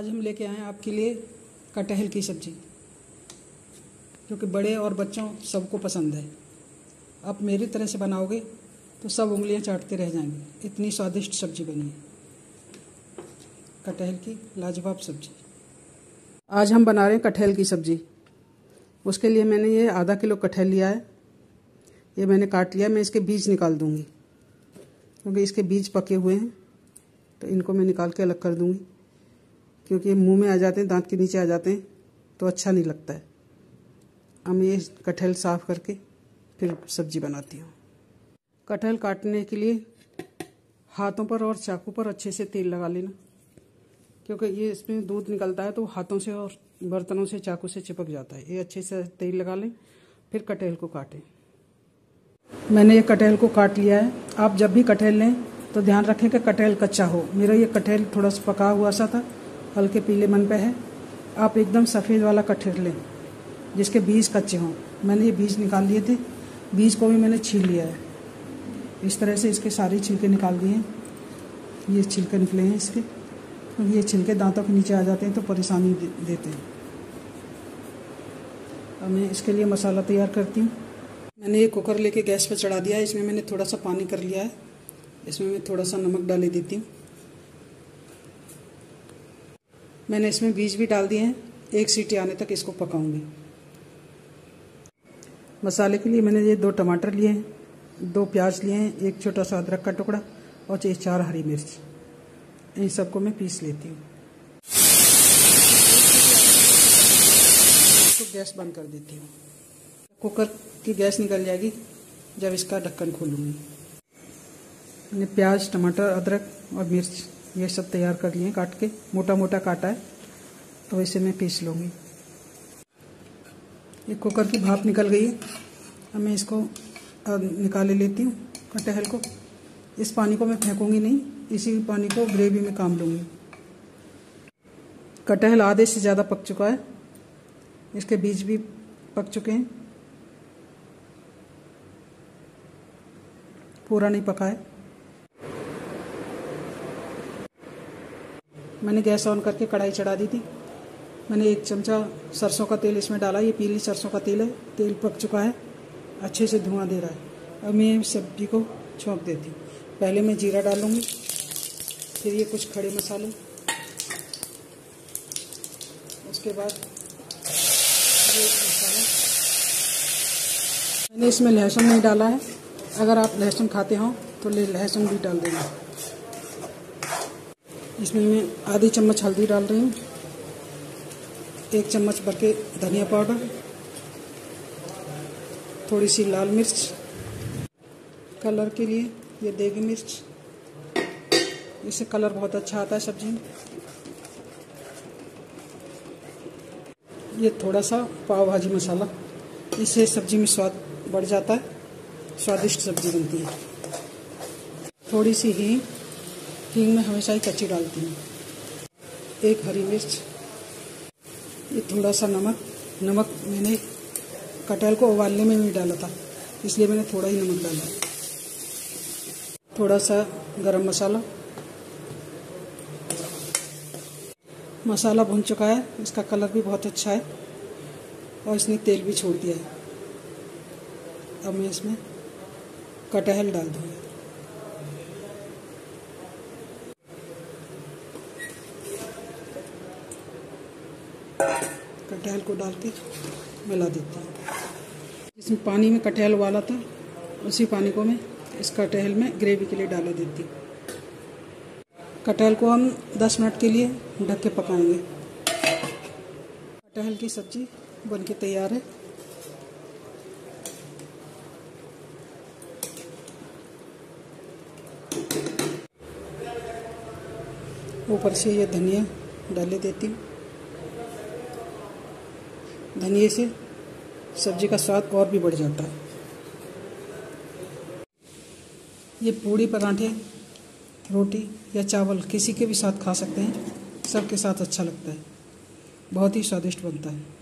आज हम लेके आए आपके लिए कटहल की सब्ज़ी। जो कि बड़े और बच्चों सबको पसंद है। आप मेरी तरह से बनाओगे तो सब उंगलियाँ चाटते रह जाएँगे। इतनी स्वादिष्ट सब्ज़ी बनी है। कटहल की लाजवाब सब्ज़ी। आज हम बना रहे हैं कटहल की सब्ज़ी। उसके लिए मैंने ये आधा किलो कटहल लिया है। ये मैंने काट लिया, मैं इसके बीज निकाल दूँगी। क्योंकि इसके बीज पके हुए हैं तो इनको मैं निकाल के अलग कर दूँगी। क्योंकि मुँह में आ जाते हैं, दांत के नीचे आ जाते हैं तो अच्छा नहीं लगता है। अब मैं ये कटहल साफ़ करके फिर सब्ज़ी बनाती हूँ। कटहल काटने के लिए हाथों पर और चाकू पर अच्छे से तेल लगा लेना, क्योंकि ये इसमें दूध निकलता है तो हाथों से और बर्तनों से चाकू से चिपक जाता है। ये अच्छे से तेल लगा लें, फिर कटहल को काटें। मैंने ये कटहल को काट लिया है। आप जब भी कटहल लें तो ध्यान रखें कि कटहल कच्चा हो। मेरा ये कटहल थोड़ा सा पका हुआ सा था हल्के पीले मन पे है। आप एकदम सफ़ेद वाला कटहल लें, जिसके बीज कच्चे हों। मैंने ये बीज निकाल लिए थे। बीज को भी मैंने छील लिया है। इस तरह से इसके सारे छिलके निकाल दिए हैं। ये छिलके निकले हैं इसके। क्योंकि ये छिलके दांतों के नीचे आ जाते हैं तो परेशानी देते हैं। अब मैं इसके लिए मसाला तैयार करती हूँ। मैंने ये कुकर लेके गैस पर चढ़ा दिया है। इसमें मैंने थोड़ा सा पानी कर लिया है। इसमें मैं थोड़ा सा नमक डाले देती हूँ। मैंने इसमें बीज भी डाल दिए हैं। एक सीटी आने तक इसको पकाऊँगी। मसाले के लिए मैंने ये दो टमाटर लिए हैं, दो प्याज लिए हैं, एक छोटा सा अदरक का टुकड़ा और चार हरी मिर्च। इन सबको मैं पीस लेती हूँ। तो गैस बंद कर देती हूँ। कुकर की गैस निकल जाएगी जब इसका ढक्कन खोलूँगी। मैंने प्याज, टमाटर, अदरक और मिर्च ये सब तैयार कर लिए काट के। मोटा मोटा काटा है तो इसे मैं पीस लूँगी। ये कुकर की भाप निकल गई है। अब मैं इसको निकाले लेती हूँ कटहल को। इस पानी को मैं फेंकूँगी नहीं, इसी पानी को ग्रेवी में काम लूँगी। कटहल आधे से ज़्यादा पक चुका है। इसके बीज भी पक चुके हैं। पूरा नहीं पका है। मैंने गैस ऑन करके कढ़ाई चढ़ा दी थी। मैंने एक चमचा सरसों का तेल इसमें डाला, ये पीली सरसों का तेल है, तेल पक चुका है, अच्छे से धुआँ दे रहा है। अब मैं सब्ज़ी को छोंक देती हूँ। पहले मैं जीरा डालूँगी फिर ये कुछ खड़े मसाले, उसके बाद ये मसाला। मैंने इसमें लहसुन नहीं डाला है। अगर आप लहसुन खाते हो तो लहसुन भी डाल देंगे इसमें मैं आधी चम्मच हल्दी डाल रही हूँ। एक चम्मच भर के धनिया पाउडर, थोड़ी सी लाल मिर्च, कलर के लिए ये देगी मिर्च। इससे कलर बहुत अच्छा आता है सब्ज़ी में। ये थोड़ा सा पाव भाजी मसाला, इससे सब्ज़ी में स्वाद बढ़ जाता है, स्वादिष्ट सब्ज़ी बनती है। थोड़ी सी हींग हींग में हमेशा ही कच्ची डालती हूँ। एक हरी मिर्च, ये थोड़ा सा नमक नमक मैंने कटहल को उबालने में भी डाला था, इसलिए मैंने थोड़ा ही नमक डाला। थोड़ा सा गरम मसाला। मसाला भुन चुका है, इसका कलर भी बहुत अच्छा है, और इसने तेल भी छोड़ दिया है। अब मैं इसमें कटहल डाल दूँगी। कटहल को डाल के मिला देती हूँ। जिसमें पानी में कटहल उबाला था, उसी पानी को मैं इस कटहल में ग्रेवी के लिए डाला देती हूँ। कटहल को हम 10 मिनट के लिए ढक के पकाएँगे। कटहल की सब्ज़ी बन के तैयार है। ऊपर से ये धनिया डाले देती हूँ। धनिए से सब्ज़ी का स्वाद और भी बढ़ जाता है। ये पूड़ी पराठे, रोटी या चावल किसी के भी साथ खा सकते हैं, सबके साथ अच्छा लगता है। बहुत ही स्वादिष्ट बनता है।